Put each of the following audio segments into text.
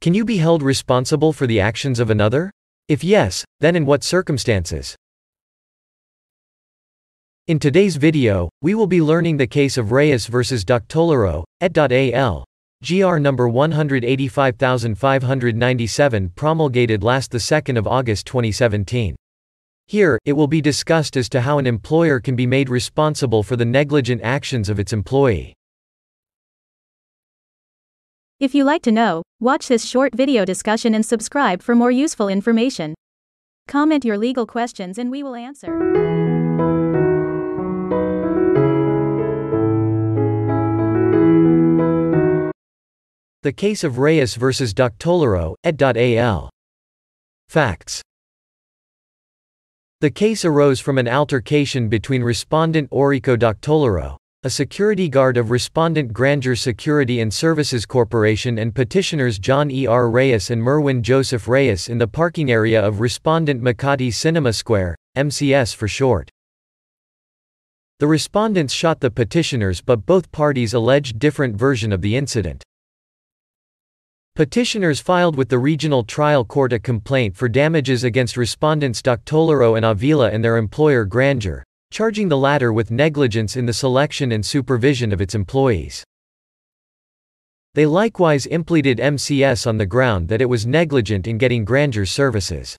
Can you be held responsible for the actions of another? If yes, then in what circumstances? In today's video, we will be learning the case of Reyes versus Doctolero, et al. GR number 185597 promulgated last the 2nd of August 2017. Here, it will be discussed as to how an employer can be made responsible for the negligent actions of its employee. If you like to know, watch this short video discussion and subscribe for more useful information. Comment your legal questions and we will answer. The case of Reyes versus Doctolero, et al. Facts. The case arose from an altercation between respondent Orico Doctolero, a security guard of respondent Grandeur Security and Services Corporation and petitioners John E. R. Reyes and Merwin Joseph Reyes in the parking area of respondent Makati Cinema Square, MCS for short. The respondents shot the petitioners but both parties alleged different version of the incident. Petitioners filed with the regional trial court a complaint for damages against respondents Doctolero and Avila and their employer Grandeur, charging the latter with negligence in the selection and supervision of its employees. They likewise implemented MCS on the ground that it was negligent in getting Grandeur's services.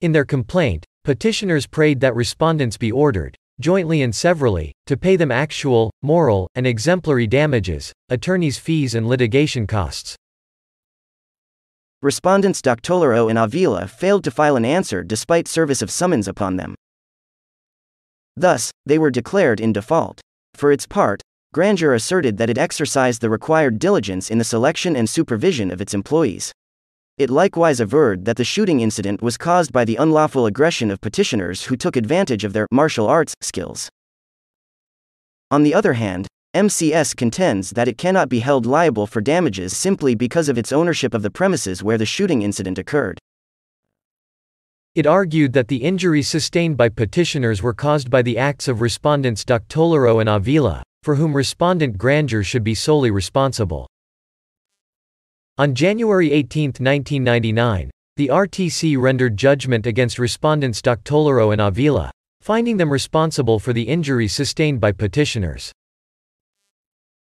In their complaint, petitioners prayed that respondents be ordered, jointly and severally, to pay them actual, moral, and exemplary damages, attorneys' fees and litigation costs. Respondents Doctolero and Avila failed to file an answer despite service of summons upon them. Thus, they were declared in default. For its part, Grandeur asserted that it exercised the required diligence in the selection and supervision of its employees. It likewise averred that the shooting incident was caused by the unlawful aggression of petitioners who took advantage of their martial arts skills. On the other hand, MCS contends that it cannot be held liable for damages simply because of its ownership of the premises where the shooting incident occurred. It argued that the injuries sustained by petitioners were caused by the acts of respondents Doctolero and Avila, for whom respondent Grandeur should be solely responsible. On January 18, 1999, the RTC rendered judgment against respondents Doctolero and Avila, finding them responsible for the injuries sustained by petitioners.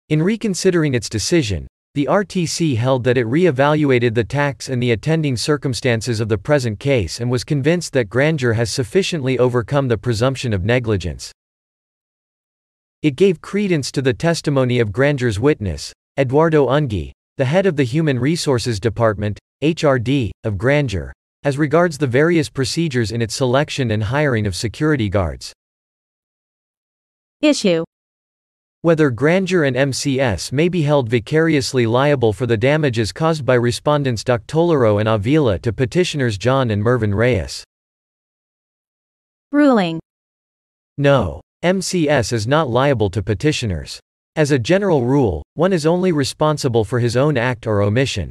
In reconsidering its decision, the RTC held that it re-evaluated the tax and the attending circumstances of the present case and was convinced that Grandeur has sufficiently overcome the presumption of negligence. It gave credence to the testimony of Grandeur's witness, Eduardo Ungi, the head of the Human Resources Department, HRD, of Grandeur, as regards the various procedures in its selection and hiring of security guards. Issue whether Grandeur and MCS may be held vicariously liable for the damages caused by respondents Doctolero and Avila to petitioners John and Mervyn Reyes. Ruling No. MCS is not liable to petitioners. As a general rule, one is only responsible for his own act or omission.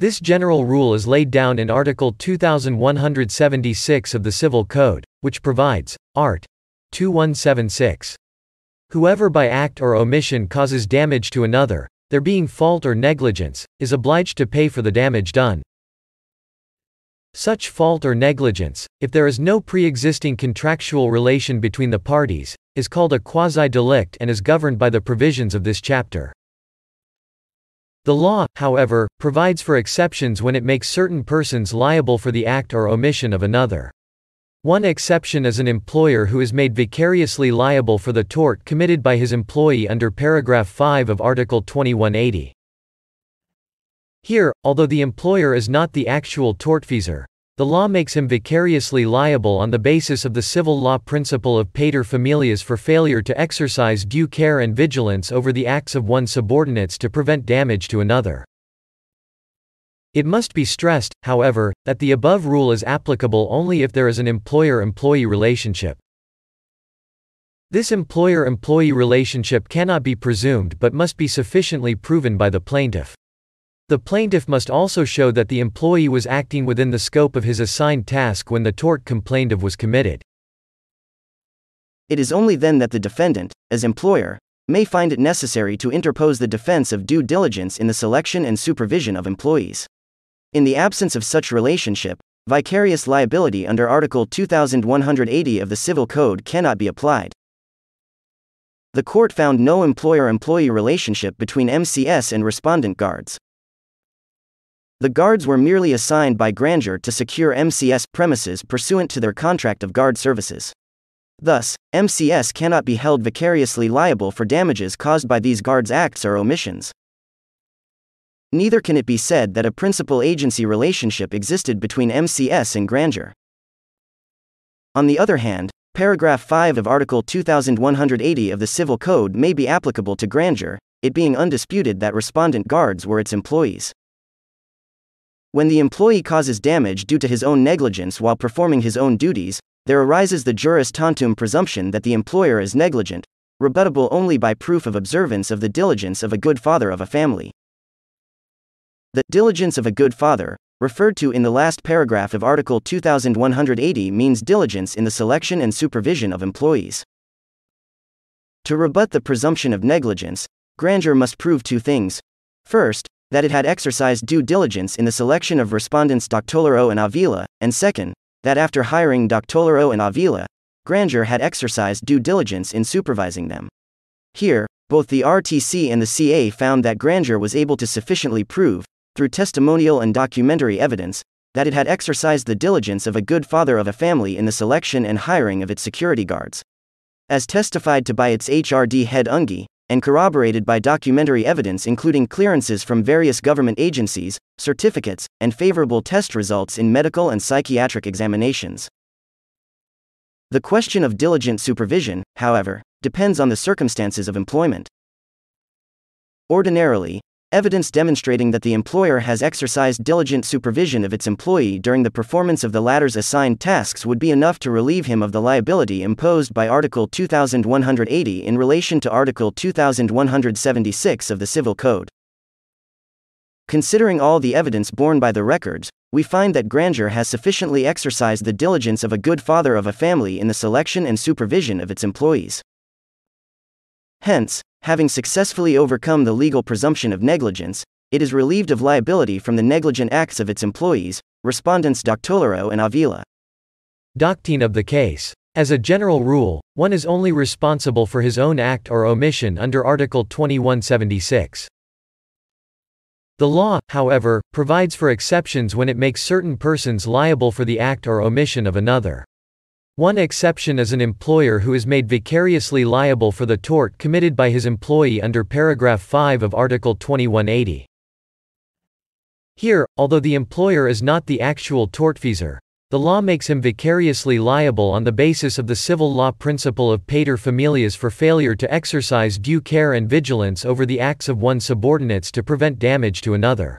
This general rule is laid down in Article 2176 of the Civil Code, which provides, Art. 2176. Whoever by act or omission causes damage to another, there being fault or negligence, is obliged to pay for the damage done. Such fault or negligence, if there is no pre-existing contractual relation between the parties, is called a quasi-delict and is governed by the provisions of this chapter. The law, however, provides for exceptions when it makes certain persons liable for the act or omission of another. One exception is an employer who is made vicariously liable for the tort committed by his employee under paragraph 5 of Article 2180. Here, although the employer is not the actual tortfeasor, the law makes him vicariously liable on the basis of the civil law principle of pater familias for failure to exercise due care and vigilance over the acts of one's subordinates to prevent damage to another. It must be stressed, however, that the above rule is applicable only if there is an employer-employee relationship. This employer-employee relationship cannot be presumed but must be sufficiently proven by the plaintiff. The plaintiff must also show that the employee was acting within the scope of his assigned task when the tort complained of was committed. It is only then that the defendant, as employer, may find it necessary to interpose the defense of due diligence in the selection and supervision of employees. In the absence of such relationship, vicarious liability under Article 2180 of the Civil Code cannot be applied. The court found no employer employee relationship between MCS and respondent guards. The guards were merely assigned by Grandeur to secure MCS premises pursuant to their contract of guard services. Thus, MCS cannot be held vicariously liable for damages caused by these guards' acts or omissions. Neither can it be said that a principal agency relationship existed between MCS and Grandeur. On the other hand, paragraph 5 of Article 2180 of the Civil Code may be applicable to Grandeur, it being undisputed that respondent guards were its employees. When the employee causes damage due to his own negligence while performing his own duties, there arises the juris tantum presumption that the employer is negligent, rebuttable only by proof of observance of the diligence of a good father of a family. The diligence of a good father, referred to in the last paragraph of Article 2180, means diligence in the selection and supervision of employees. To rebut the presumption of negligence, Grandeur must prove two things. First, that it had exercised due diligence in the selection of respondents Doctolero and Avila, and second, that after hiring Doctolero and Avila, Grandeur had exercised due diligence in supervising them. Here, both the RTC and the CA found that Grandeur was able to sufficiently prove, through testimonial and documentary evidence, that it had exercised the diligence of a good father of a family in the selection and hiring of its security guards. As testified to by its HRD head Ungi, and corroborated by documentary evidence including clearances from various government agencies, certificates, and favorable test results in medical and psychiatric examinations. The question of diligent supervision, however, depends on the circumstances of employment. Ordinarily, evidence demonstrating that the employer has exercised diligent supervision of its employee during the performance of the latter's assigned tasks would be enough to relieve him of the liability imposed by Article 2180 in relation to Article 2176 of the Civil Code. Considering all the evidence borne by the records, we find that Grandeur has sufficiently exercised the diligence of a good father of a family in the selection and supervision of its employees. Hence, having successfully overcome the legal presumption of negligence, it is relieved of liability from the negligent acts of its employees, respondents Doctolero and Avila. Doctrine of the case. As a general rule, one is only responsible for his own act or omission under Article 2176. The law, however, provides for exceptions when it makes certain persons liable for the act or omission of another. One exception is an employer who is made vicariously liable for the tort committed by his employee under paragraph 5 of Article 2180. Here, although the employer is not the actual tortfeasor, the law makes him vicariously liable on the basis of the civil law principle of pater familias for failure to exercise due care and vigilance over the acts of one's subordinates to prevent damage to another.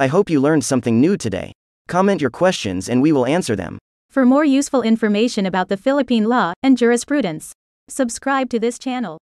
I hope you learned something new today. Comment your questions and we will answer them. For more useful information about the Philippine law and jurisprudence, subscribe to this channel.